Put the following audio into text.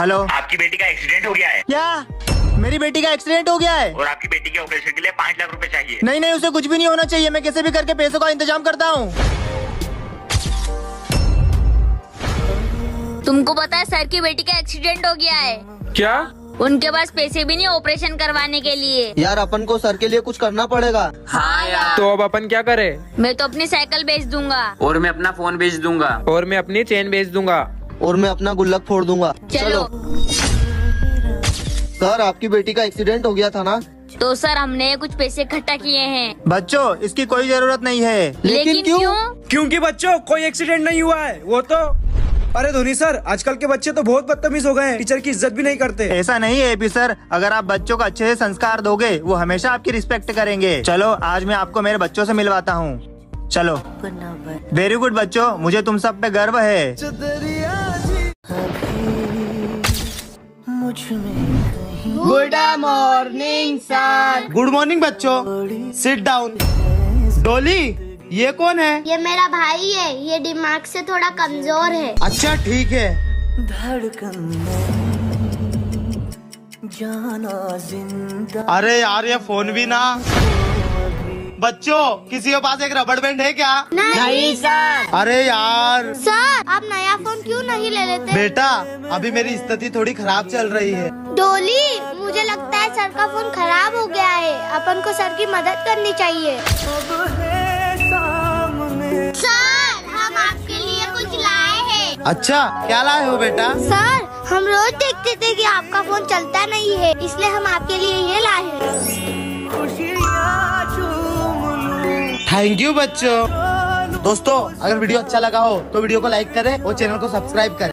Hello आपकी बेटी का एक्सीडेंट हो गया है। क्या? मेरी बेटी का एक्सीडेंट हो गया है? और आपकी बेटी के ऑपरेशन के लिए पाँच लाख रुपए चाहिए। नहीं नहीं उसे कुछ भी नहीं होना चाहिए। मैं कैसे भी करके पैसों का इंतज़ाम करता हूँ। तुमको पता है सर की बेटी का एक्सीडेंट हो गया है? क्या? उनके पास पैसे भी नहीं ऑपरेशन करवाने के लिए। यार अपन को सर के लिए कुछ करना पड़ेगा। हाँ यार। तो अब अपन क्या करें? मैं तो अपनी साइकिल बेच दूँगा। और मैं अपना फ़ोन बेच दूँगा। और मैं अपनी चेन बेच दूँगा। और मैं अपना गुल्लक फोड़ दूँगा। चलो। सर आपकी बेटी का एक्सीडेंट हो गया था ना? तो सर हमने कुछ पैसे इकट्ठा किए हैं। बच्चों इसकी कोई ज़रूरत नहीं है। लेकिन, क्यों? क्योंकि बच्चों कोई एक्सीडेंट नहीं हुआ है वो तो अरे धोनी सर आजकल के बच्चे तो बहुत बदतमीज हो गए हैं टीचर की इज़्ज़त भी नहीं करते। ऐसा नहीं है एपी सर। अगर आप बच्चों को अच्छे से संस्कार दोगे वो हमेशा आपकी रिस्पेक्ट करेंगे। चलो आज मैं आपको मेरे बच्चों से मिलवाता हूँ। चलो। वेरी गुड बच्चों। मुझे तुम सब पे गर्व है। Good morning sir good morning बच्चों. सिट डाउन डोली ये कौन है? ये मेरा भाई है। ये दिमाग से थोड़ा कमज़ोर है। अच्छा ठीक है। धड़कन जाना ज़िंदा। अरे यार ये फ़ोन भी ना। बच्चों किसी के पास एक रबड़ बैंड है क्या? नहीं। सर। अरे यार। सर आप नया फ़ोन क्यों नहीं ले लेते? बेटा अभी मेरी स्थिति थोड़ी खराब चल रही है। डोली मुझे लगता है सर का फ़ोन खराब हो गया है। अपन को सर की मदद करनी चाहिए। सर हम आपके लिए कुछ लाए हैं। अच्छा क्या लाए हो बेटा? सर हम रोज देखते थे कि आपका फ़ोन चलता नहीं है थैंक यू बच्चों। दोस्तों, अगर वीडियो अच्छा लगा हो तो वीडियो को लाइक करें और चैनल को सब्सक्राइब करें।